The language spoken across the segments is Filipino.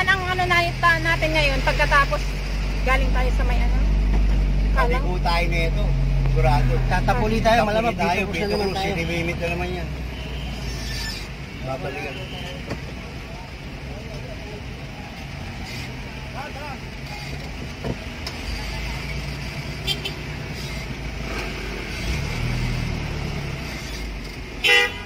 saan ang ano na natin ngayon pagkatapos galing tayo sa may ano? Kalang? po tayo nito. Sigurado. Tatapuli tayo, malamang tayo, dito Cruz, tayo. sinimimit na naman yan. Babalikan.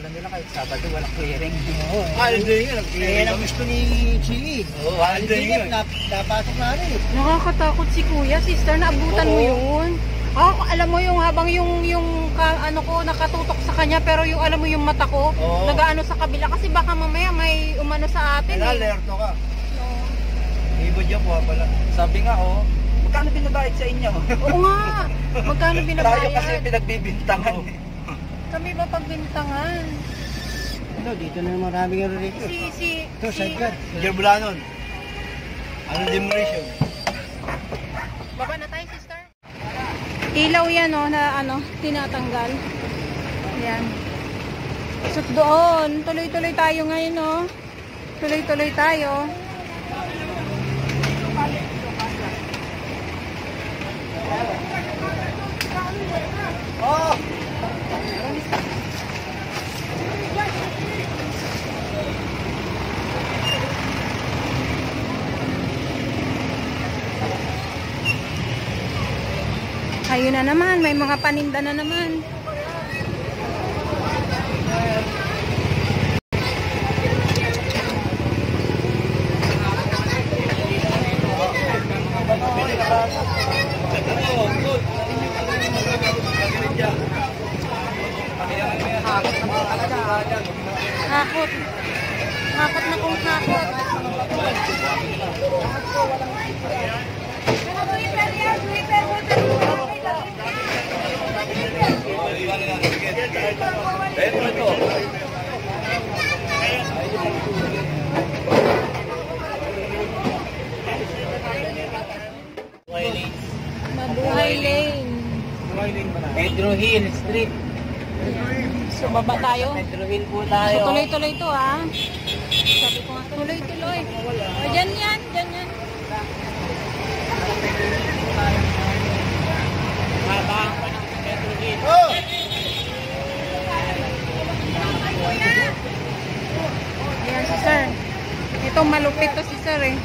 Kala nila kahit Sabado walang clearing. Oo. Holiday nga, Kaya ang gusto ni Chili. Oo, holiday nga. Nap, napasok na rin. Nakakatakot si kuya, sister, naabutan mo Oo. yun. Ah, alam mo yung habang yung yung ka- ano ko nakatutok sa kanya pero yung alam mo yung mata ko Oo. nagaano sa kabila kasi baka mamaya may umano sa atin Kaya eh. alerto ka. Oo. Ibo dyan po pala. Sabi nga, oh, magkano binabayad sa inyo? Oo nga. Magkano Tayo kasi binabayad? pinagbibintangan. eh. Kami ba pagbintangan? Ito, dito na maraming ano rito. Si si Ito, si sidecar. Nun. Ano demolition? Baba na tayo, sister. Ilaw yan, oh, na ano, tinatanggal. Yan. So, doon, tuloy-tuloy tayo ngayon, oh. Tuloy-tuloy tayo. Oh! Ayun na naman, may mga paninda na naman. Hakot. Hakot na kung hakot. Mabuhay lane. Pedro Hill Street. So, baba tayo. Pedro Hill po So, tayo. tuloy-tuloy to ah. Sabi ko nga, tuloy-tuloy. O, dyan yan, dyan yan. Mabang pa ng Pedro Hill. Oh! Ayan si sir. Ito malupit to si sir eh.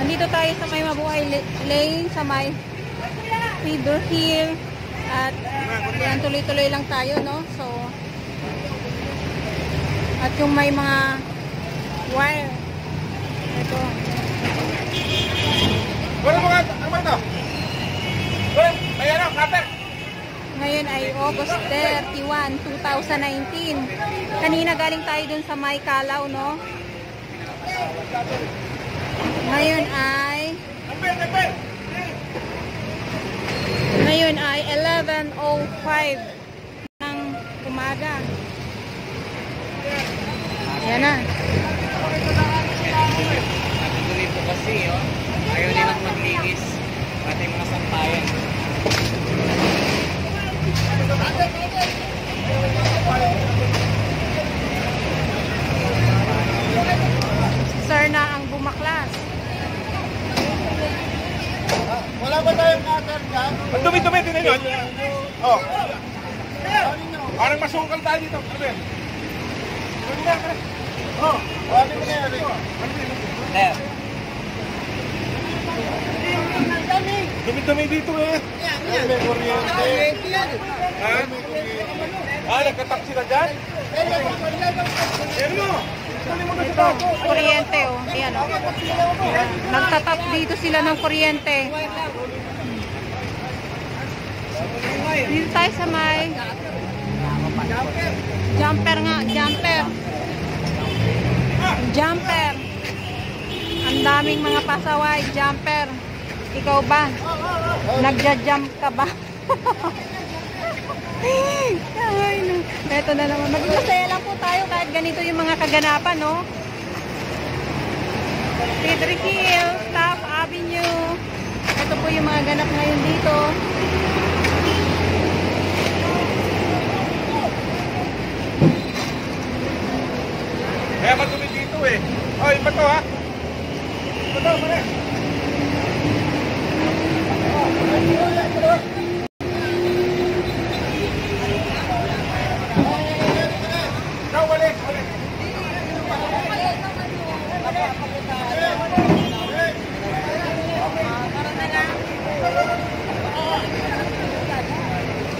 Nandito tayo sa may mabuhay lane, sa may Feeder Hill. At yan, tuloy-tuloy lang tayo, no? So, at yung may mga wire. Ito. Wala mga, ano ba ito? Wala, ano, cutter. Ngayon ay August 31, 2019. Kanina galing tayo dun sa May Kalaw, no? Ngayon ay Ngayon ay 11.05 ng umaga. Yan na. Natuloy po kasi, oh. Ayaw nilang maglinis. Pati mga sampayan. Sir na ang bumaklas. Wala ba tayong cutter dyan? Ang dumi-dumi din yun. Oh. Parang masungkal tayo dito. Ano yan? Oh, wala mo na yan. There. Dumi-dumi dito eh. May kuryente. Ha? Ah, nagkatap sila dyan? Yan mo. Ito, kuryente oh. Ayan oh. Ayan. Nagtatap dito sila ng kuryente. Dito tayo sa may jumper nga, jumper. Jumper. Ang daming mga pasaway, jumper. Ikaw ba? Nagja-jump ka ba? Ay, no. Ito na naman. Maging lang po tayo kahit ganito yung mga kaganapan, no? Pedro Hill, Staff Avenue. Ito po yung mga ganap ngayon dito. Kaya madumi dito eh. Ay, Ayun ba to ha? Ito, mali. Ikaw, mali, mali.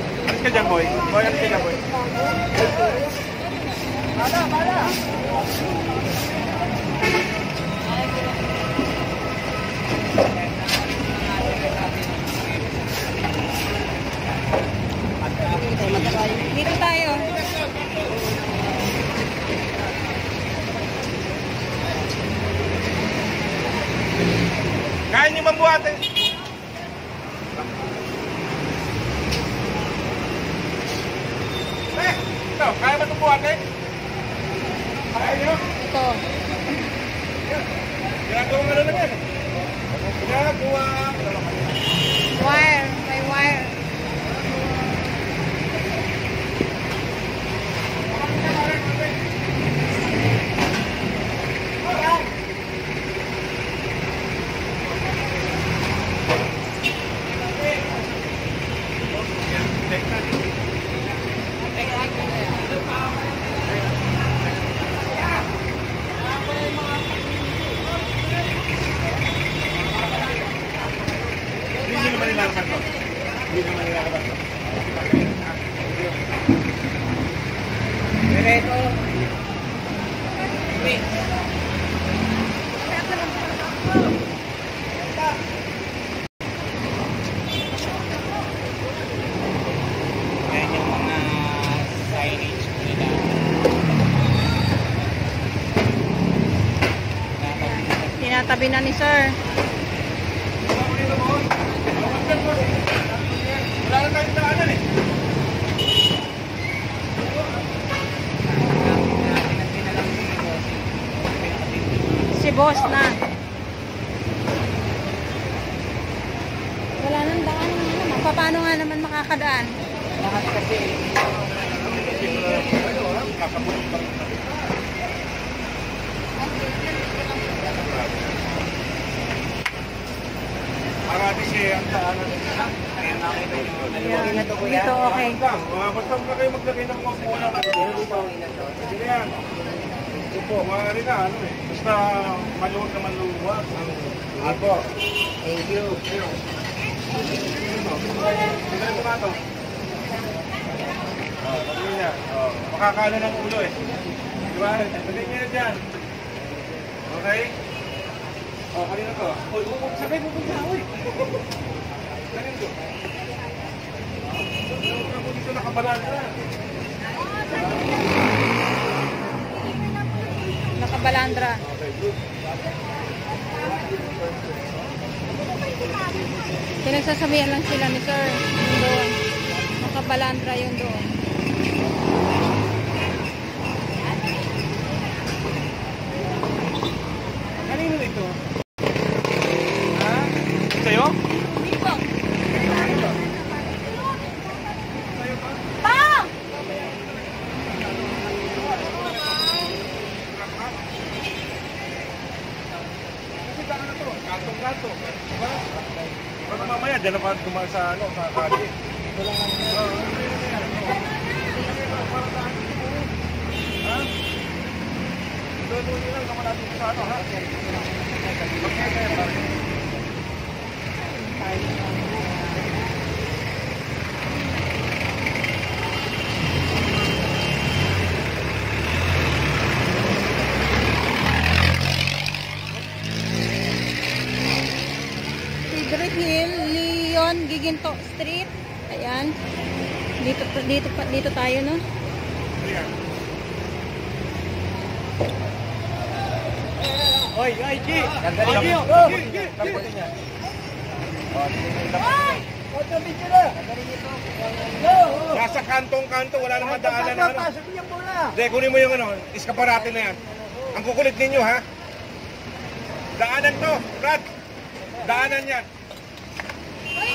Alis ka dyan, boy. Boy, alis ka dyan, boy. Dito tayo. Kain niyo mambuhate. Eh, ito, kaya ba itong buhate? Kaya niyo? Ito. Ginagawa nga lang yan. Ginagawa. Wire. May wire. Hindi naman nilalaban to. Hindi naman nilalaban to. Direto. Wait. Yan yung mga signage nila. Tinatabi na ni sir. Wala na tayong daanan eh. Si boss na. Wala nang daan naman. Paano nga naman makakadaan? Lahat kasi Marami siya ang daanan. kaya nakita nyo. Ayan. na to kuya. Dito, okay. Basta na kayo maglagay ng mga na to. Sige yan. Ito po, maaari na ano eh. Basta maluwag na maluwag. Ako. Thank you. Tignan mo nga to. Oh. Oh, makakano ng ulo eh. Di ba? Lagay niya na dyan. Okay? Oh, kanina to. Uy, sabay mo na, uy. Kanina to. Ako. Nakabalandra. Pinagsasabihan lang sila ni sir. Doon. Nakabalandra yung doon. Kanino ito? Ha? Sa'yo? Kasi baka na to, kantong-kanto. Diba? Baka mamaya, dyan na pa dumaan sa, ano, sa kali. Ito lang ang... Oo, ano yun yan? Oo. Para saan? Ha? Doon, doon yun lang naman natin sa ano, ha? Okay, kaya pare. Cedric Hill, Giginto Street. Ayan. Dito dito pa dito tayo no. Ayan. Oy, oy, G! Ganda Oy, G! Lamputin niya. Lamputin niya. Oh, lamputin niya. Nasa kantong-kanto, wala namang daanan na ano. Hindi, kunin mo yung ano, iskaparate na yan. Ang kukulit ninyo, ha? Daanan to, Brad. Daanan yan.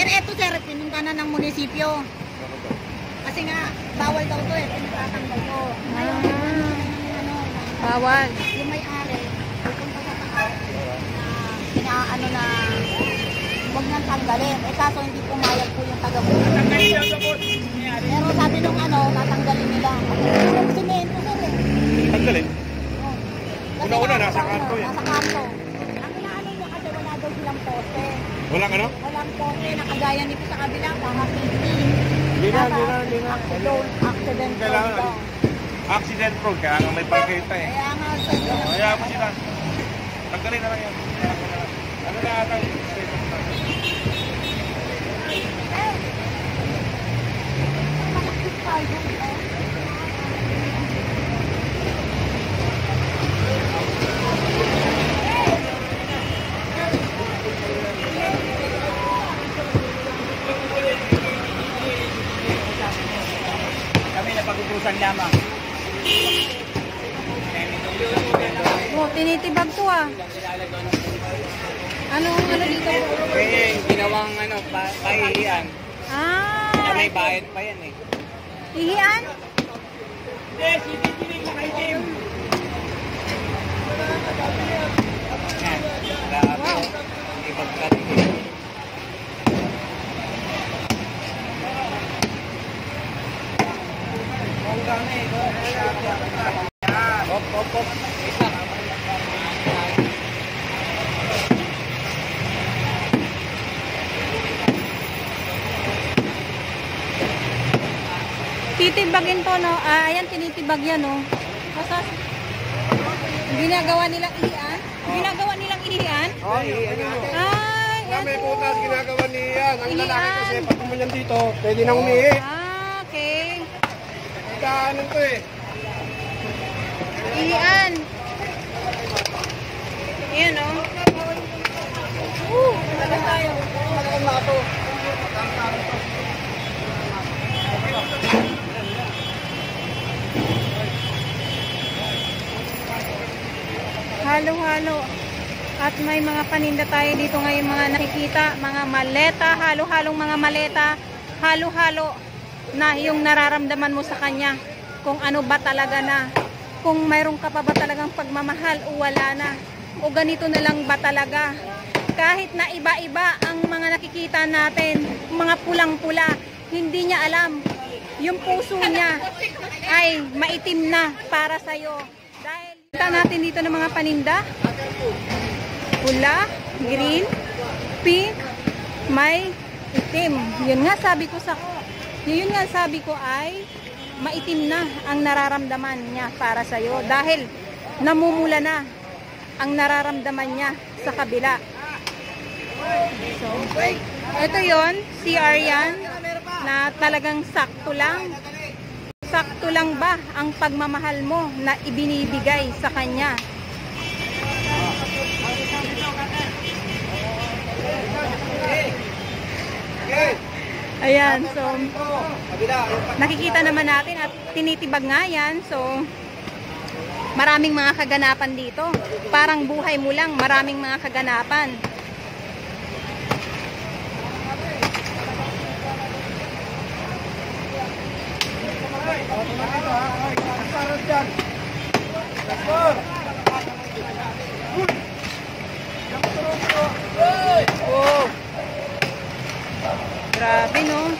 Sir, eto sir, pinunta na ng munisipyo. Kasi nga, bawal daw to eh, pinatatanggal ko. Ngayon, Ah. ano, Bawal. yung may-ari, pupunta sa taas na inaano na huwag nang tanggalin. Eh kaso hindi pumayag po yung taga Tanggalin daw sa boss. Pero sabi nung ano, tatanggalin nila. Yung simento sir eh. Tanggalin. Oh. Kasi Una-una, nga, nasa ano, kanto yan. Nasa kanto. Ang inaano niya kasi wala daw silang poste. Walang ano? Walang poste na kagaya nito sa kabila, mga 50. Hindi na, hindi na, hindi na. Accident, accident Kailangan-. Accident prone, kaya nga may pagkita eh. Kaya nga sir, Kaya mo sila. Tanggalin na lang yan. Ano na ata? Kami na pag-utusan lamang. Oh, tinitibag to ah. Ano, ano dito? Kaya yung ginawang ano, pa pahihiyan. Ah, Kaya may bayad pa yan eh. ihian? Yes, ibigilin na kay Jim. Yan. Grabe. Wow. Ipagkatingin. Hop, hop, hop. Titibagin to, no? Ah, ayan, tinitibag yan, no? Masas... Ginagawa nilang ihian? Ginagawa nilang ihian? Oh, iyan. Ay, Kaya may yan. butas ginagawa ni. Ang lalaki kasi pag kumunyan dito, pwede nang umihi. Ah, okay. Kaya to eh. Ihian. Ayan, no? Woo! Labas tayo. Malaking lato. Halo-halo. At may mga paninda tayo dito ngayon mga nakikita, mga maleta, halo-halong mga maleta, halo-halo na yung nararamdaman mo sa kanya. Kung ano ba talaga na, kung mayroon ka pa ba talagang pagmamahal o wala na, o ganito na lang ba talaga. Kahit na iba-iba ang mga nakikita natin, mga pulang-pula, hindi niya alam. Yung puso niya ay maitim na para sa'yo. Kita natin dito ng mga paninda, pula, green, pink, may itim. Yun nga sabi ko sa yun nga sabi ko ay maitim na ang nararamdaman niya para sa iyo dahil namumula na ang nararamdaman niya sa kabila. So, ito yon CR yan na talagang sakto lang. Sakto lang ba ang pagmamahal mo na ibinibigay sa kanya? Ayan, so nakikita naman natin at tinitibag nga yan. So maraming mga kaganapan dito. Parang buhay mo lang, maraming mga kaganapan. Grabe, no?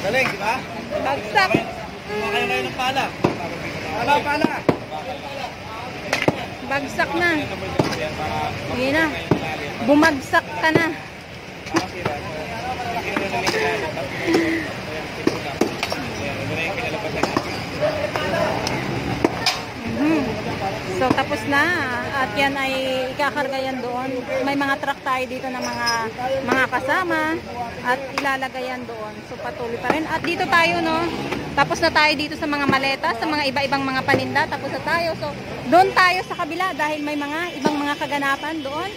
Galing, di ba? Bagsak! Kumakain kayo ng pala. Pala, pala. Bagsak na. Sige na. Bumagsak ka na. Mhm. So tapos na at yan ay ikakarga yan doon. May mga truck tayo dito ng mga mga kasama at ilalagay yan doon. So patuloy pa rin. At dito tayo no. Tapos na tayo dito sa mga maleta, sa mga iba-ibang mga paninda. Tapos na tayo. So doon tayo sa kabila dahil may mga ibang mga kaganapan doon.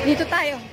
Dito tayo.